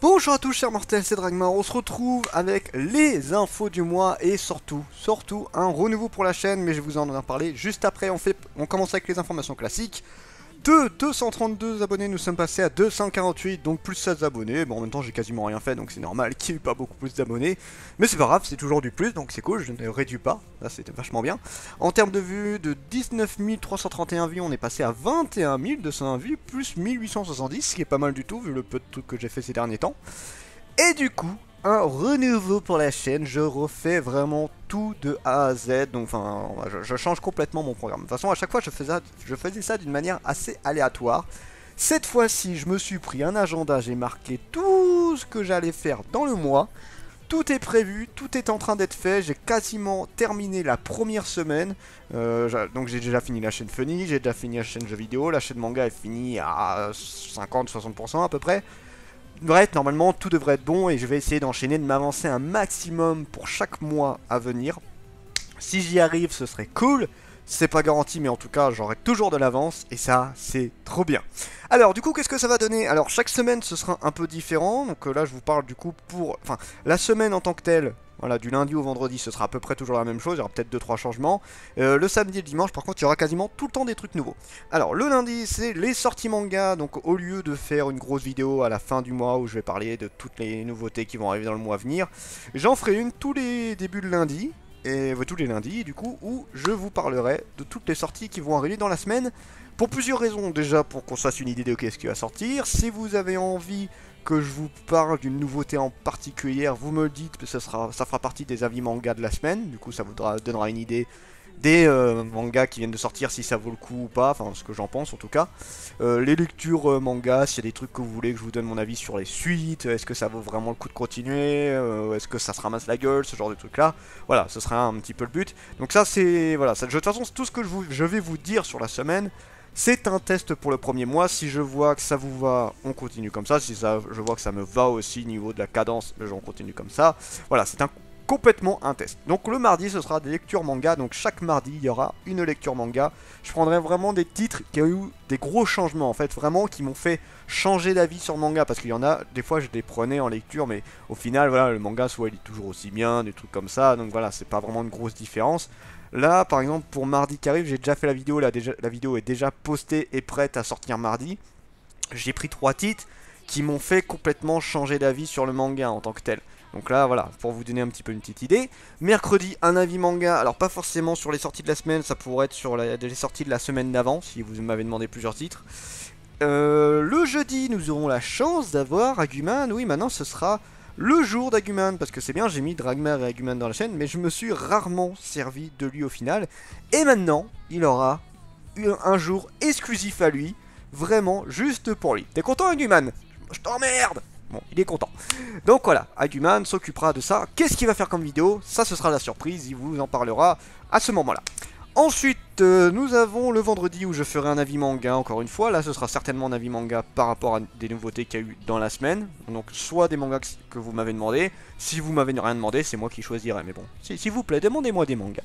Bonjour à tous chers mortels, c'est Dragmar, on se retrouve avec les infos du mois et surtout, surtout un renouveau pour la chaîne, mais je vous en ai juste après, on commence avec les informations classiques. De 232 abonnés, nous sommes passés à 248, donc plus 16 abonnés. Bon, en même temps, j'ai quasiment rien fait, donc c'est normal qu'il n'y ait pas beaucoup plus d'abonnés. Mais c'est pas grave, c'est toujours du plus, donc c'est cool, je ne réduis pas. Là, c'était vachement bien. En termes de vues, de 19 331 vues, on est passé à 21 201 vues, plus 1870, ce qui est pas mal du tout, vu le peu de trucs que j'ai fait ces derniers temps. Et du coup, un renouveau pour la chaîne, je refais vraiment tout de A à Z, donc enfin, je, change complètement mon programme. De toute façon, à chaque fois, je faisais, ça d'une manière assez aléatoire. Cette fois-ci, je me suis pris un agenda, j'ai marqué tout ce que j'allais faire dans le mois. Tout est prévu, tout est en train d'être fait, j'ai quasiment terminé la première semaine. Euh, donc j'ai déjà fini la chaîne Funny, j'ai déjà fini la chaîne jeux vidéo, la chaîne manga est finie à 50-60% à peu près. Bref, normalement tout devrait être bon et je vais essayer d'enchaîner, de m'avancer un maximum pour chaque mois à venir. Si j'y arrive, ce serait cool. C'est pas garanti, mais en tout cas, j'aurai toujours de l'avance et ça, c'est trop bien. Alors, du coup, qu'est-ce que ça va donner? Alors, chaque semaine, ce sera un peu différent. Donc euh, là, je vous parle du coup pour... Enfin, la semaine en tant que telle, voilà, du lundi au vendredi, ce sera à peu près toujours la même chose. Il y aura peut-être 2-3 changements. Euh, le samedi et le dimanche, par contre, il y aura quasiment tout le temps des trucs nouveaux. Alors, le lundi, c'est les sorties manga. Donc, au lieu de faire une grosse vidéo à la fin du mois où je vais parler de toutes les nouveautés qui vont arriver dans le mois à venir, j'en ferai une tous les débuts de lundi. Et tous les lundis, du coup, où je vous parlerai de toutes les sorties qui vont arriver dans la semaine. Pour plusieurs raisons. Déjà, pour qu'on se fasse une idée de ce qui va sortir. Si vous avez envie que je vous parle d'une nouveauté en particulier, vous me dites, ça, sera, ça fera partie des avis manga de la semaine, du coup ça vous donnera une idée des euh, mangas qui viennent de sortir, si ça vaut le coup ou pas, enfin ce que j'en pense en tout cas. Euh, les lectures euh, manga, s'il y a des trucs que vous voulez que je vous donne mon avis sur les suites, est-ce que ça vaut vraiment le coup de continuer, est-ce que ça se ramasse la gueule, ce genre de trucs là. Voilà, ce sera un petit peu le but. Donc ça c'est, voilà, ça, de toute façon tout ce que je vais vous dire sur la semaine, c'est un test pour le premier mois. Si je vois que ça vous va, on continue comme ça. Si ça, je vois que ça me va aussi niveau de la cadence, j'en continue comme ça. Voilà, c'est un complètement un test. Donc le mardi, ce sera des lectures manga. Donc chaque mardi, il y aura une lecture manga. Je prendrai vraiment des titres qui ont eu des gros changements, en fait, vraiment qui m'ont fait changer d'avis sur manga. Parce qu'il y en a, des fois, je les prenais en lecture, mais au final, voilà, le manga, soit il est toujours aussi bien, des trucs comme ça. Donc voilà, c'est pas vraiment une grosse différence. Là, par exemple, pour mardi qui arrive, j'ai déjà fait la vidéo. La, vidéo est déjà postée et prête à sortir mardi. J'ai pris trois titres qui m'ont fait complètement changer d'avis sur le manga en tant que tel. Donc là, voilà, pour vous donner un petit peu une petite idée. Mercredi, un avis manga. Alors, pas forcément sur les sorties de la semaine, ça pourrait être sur les sorties de la semaine d'avant, si vous m'avez demandé plusieurs titres. Euh, le jeudi, nous aurons la chance d'avoir Aguman. Oui, maintenant, ce sera le jour d'Aguman, parce que c'est bien, j'ai mis Dragmar et Aguman dans la chaîne, mais je me suis rarement servi de lui au final. Et maintenant, il aura un jour exclusif à lui, vraiment juste pour lui. T'es content Aguman? Je t'emmerde Bon, il est content. Donc voilà, Aguman s'occupera de ça. Qu'est-ce qu'il va faire comme vidéo? Ça, ce sera la surprise, il vous en parlera à ce moment-là. Ensuite, euh, nous avons le vendredi où je ferai un avis manga, encore une fois. Là, ce sera certainement un avis manga par rapport à des nouveautés qu'il y a eu dans la semaine. Donc, soit des mangas que vous m'avez demandé. Si vous m'avez rien demandé, c'est moi qui choisirai. Mais bon, s'il vous plaît, demandez-moi des mangas.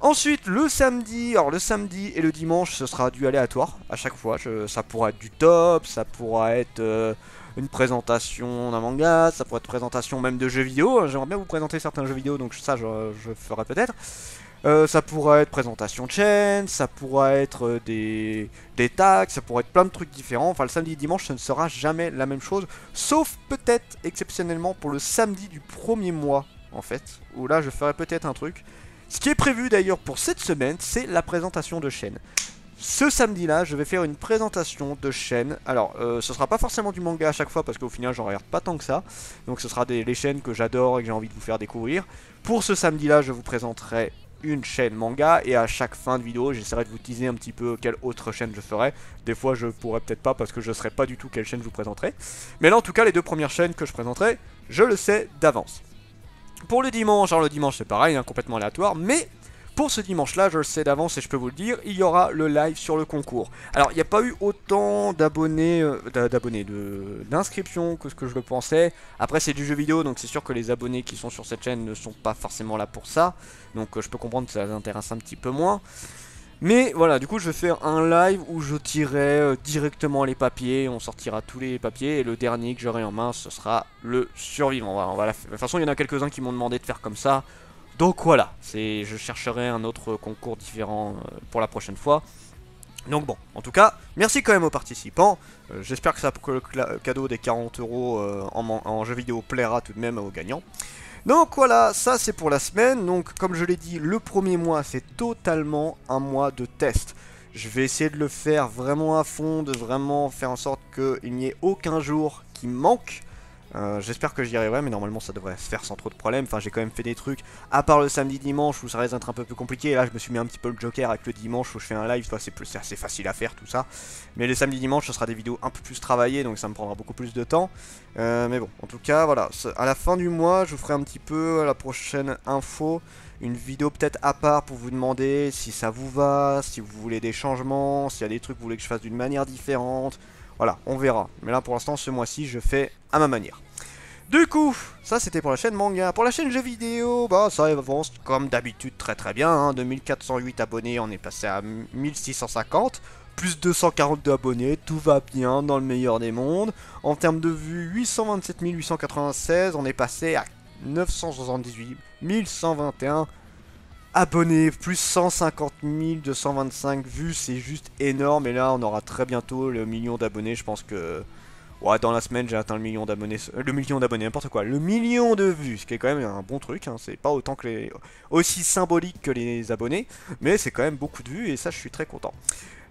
Ensuite, le samedi, alors le samedi et le dimanche, ce sera du aléatoire à chaque fois. ça pourra être du top, ça pourra être... Euh, une présentation d'un manga, ça pourrait être présentation même de jeux vidéo. J'aimerais bien vous présenter certains jeux vidéo, donc ça je ferai peut-être. Euh, ça pourrait être présentation de chaîne, ça pourrait être euh, des, des tags, ça pourrait être plein de trucs différents. Enfin, le samedi et dimanche, ce ne sera jamais la même chose. Sauf peut-être exceptionnellement pour le samedi du premier mois, en fait. Où là, je ferai peut-être un truc. Ce qui est prévu d'ailleurs pour cette semaine, c'est la présentation de chaîne. Ce samedi-là, je vais faire une présentation de chaîne. Alors, euh, ce sera pas forcément du manga à chaque fois parce qu'au final, j'en regarde pas tant que ça. Donc, ce sera des les chaînes que j'adore et que j'ai envie de vous faire découvrir. Pour ce samedi-là, je vous présenterai une chaîne manga et à chaque fin de vidéo j'essaierai de vous teaser un petit peu quelle autre chaîne je ferai. Des fois je pourrais peut-être pas parce que je ne saurais pas du tout quelle chaîne je vous présenterai. Mais là en tout cas les deux premières chaînes que je présenterai, je le sais d'avance. Pour le dimanche, alors le dimanche c'est pareil, hein, complètement aléatoire, mais pour ce dimanche-là, je le sais d'avance et je peux vous le dire, il y aura le live sur le concours. Alors, il n'y a pas eu autant d'abonnés, euh, d'inscriptions que ce que je le pensais. Après, c'est du jeu vidéo, donc c'est sûr que les abonnés qui sont sur cette chaîne ne sont pas forcément là pour ça. Donc, euh, je peux comprendre que ça les intéresse un petit peu moins. Mais voilà, du coup, je vais faire un live où je tirerai euh, directement les papiers. On sortira tous les papiers. Et le dernier que j'aurai en main, ce sera le survivant. De toute façon, il y en a quelques-uns qui m'ont demandé de faire comme ça. Donc voilà, je chercherai un autre concours différent euh, pour la prochaine fois. Donc bon, en tout cas, merci quand même aux participants. Euh, j'espère que, ça, le cadeau des 40 euros en, en jeu vidéo plaira tout de même aux gagnants. Donc voilà, ça c'est pour la semaine. Donc comme je l'ai dit, le premier mois c'est totalement un mois de test. Je vais essayer de le faire vraiment à fond, de vraiment faire en sorte qu'il n'y ait aucun jour qui manque. Euh, j'espère que j'y arriverai, mais normalement ça devrait se faire sans trop de problèmes. Enfin, j'ai quand même fait des trucs, à part le samedi-dimanche où ça risque d'être un peu plus compliqué. Là, je me suis mis un petit peu le joker avec le dimanche où je fais un live. C'est assez facile à faire tout ça. Mais les samedis-dimanche, ce sera des vidéos un peu plus travaillées, donc ça me prendra beaucoup plus de temps. Euh, mais bon, en tout cas, voilà. À la fin du mois, je vous ferai un petit peu la prochaine info. Une vidéo peut-être à part pour vous demander si ça vous va, si vous voulez des changements, s'il y a des trucs que vous voulez que je fasse d'une manière différente. Voilà, on verra. Mais là, pour l'instant, ce mois-ci, je fais à ma manière. Du coup, ça c'était pour la chaîne manga. Pour la chaîne jeux vidéo, bah ça avance comme d'habitude très très bien. Hein. De 1408 abonnés, on est passé à 1650. Plus 242 abonnés, tout va bien dans le meilleur des mondes. En termes de vues, 827 896, on est passé à 978 1121 abonnés, plus 150 225 vues, c'est juste énorme. Et là, on aura très bientôt le million d'abonnés. Je pense que ouais, dans la semaine, j'ai atteint le million d'abonnés. Euh, le million d'abonnés, n'importe quoi. Le million de vues, ce qui est quand même un bon truc. Hein. C'est pas autant que les, aussi symbolique que les abonnés, mais c'est quand même beaucoup de vues et ça, je suis très content.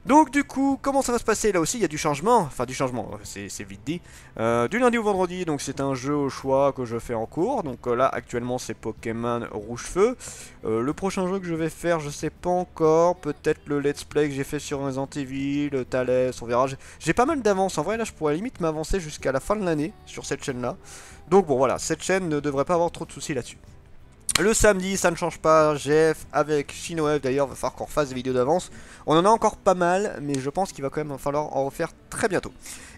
Donc du coup, comment ça va se passer? Là aussi, il y a du changement. Enfin, du changement, c'est vite dit. Euh, du lundi au vendredi, donc c'est un jeu au choix que je fais en cours. Donc euh, là, actuellement, c'est Pokémon Rouge Feu. Euh, le prochain jeu que je vais faire, je sais pas encore. Peut-être le let's play que j'ai fait sur Resident Evil, le Thales, on verra. J'ai pas mal d'avance. En vrai, là, je pourrais limite m'avancer jusqu'à la fin de l'année sur cette chaîne-là. Donc bon, voilà, cette chaîne ne devrait pas avoir trop de soucis là-dessus. Le samedi, ça ne change pas, GF avec Shinoev d'ailleurs, va falloir qu'on refasse des vidéos d'avance. On en a encore pas mal, mais je pense qu'il va quand même falloir en refaire très bientôt.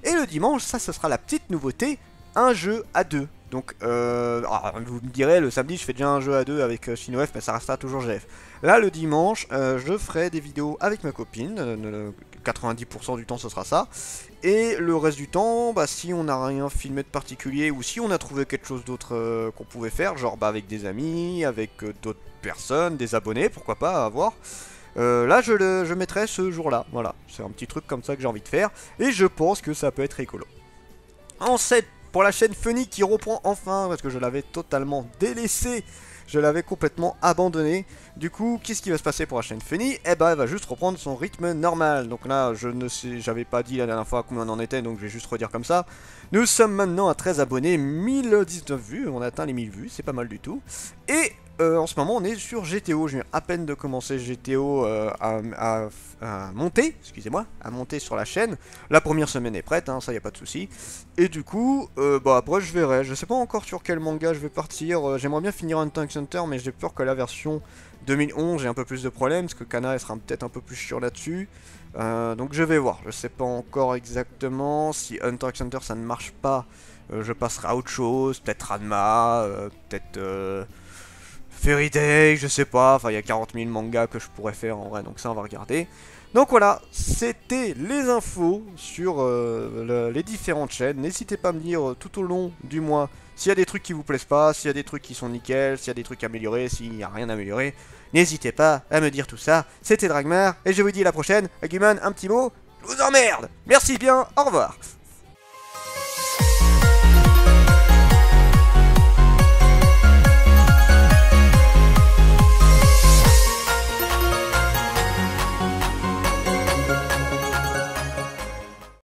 Et le dimanche, ça ce sera la petite nouveauté, un jeu à deux. Donc, euh, vous me direz, le samedi, je fais déjà un jeu à deux avec euh, mais ça restera toujours GF. Là, le dimanche, euh, je ferai des vidéos avec ma copine. 90% du temps, ce sera ça. Et le reste du temps, bah, si on n'a rien filmé de particulier ou si on a trouvé quelque chose d'autre euh, qu'on pouvait faire, genre bah, avec des amis, avec euh, d'autres personnes, des abonnés, pourquoi pas, à voir. là, je, le, mettrai ce jour-là. Voilà, c'est un petit truc comme ça que j'ai envie de faire. Et je pense que ça peut être écolo. En 7 pour la chaîne Funny qui reprend enfin, parce que je l'avais totalement délaissé, je l'avais complètement abandonné. Du coup, qu'est-ce qui va se passer pour la chaîne Funny Eh ben, elle va juste reprendre son rythme normal. Donc là, je ne sais, j'avais pas dit la dernière fois combien on en était, donc je vais juste redire comme ça. Nous sommes maintenant à 13 abonnés, 1019 vues, on a atteint les 1000 vues, c'est pas mal du tout. Et euh, en ce moment, on est sur GTO. Je viens à peine de commencer GTO euh, à, monter, excusez-moi, à monter sur la chaîne. La première semaine est prête, hein, ça y a pas de souci. Et du coup, euh, bah après je verrai. Je sais pas encore sur quel manga je vais partir. J'aimerais bien finir un Tank Center, mais j'ai peur que la version 2011 ait un peu plus de problèmes, parce que Kana sera peut-être un peu plus chiant là-dessus. donc je vais voir. Je sais pas encore exactement si Hunter x Hunter ça ne marche pas. je passerai à autre chose, peut-être Ranma, peut-être Fairy Day, je sais pas, enfin il y a 40 000 mangas que je pourrais faire en vrai, donc ça on va regarder. Donc voilà, c'était les infos sur euh, les différentes chaînes. N'hésitez pas à me dire euh, tout au long du mois s'il y a des trucs qui vous plaisent pas, s'il y a des trucs qui sont nickel, s'il y a des trucs améliorés, s'il n'y a rien à améliorer. N'hésitez pas à me dire tout ça. C'était Dragmar, et je vous dis à la prochaine. Agumon, un petit mot, je vous emmerde Merci bien, au revoir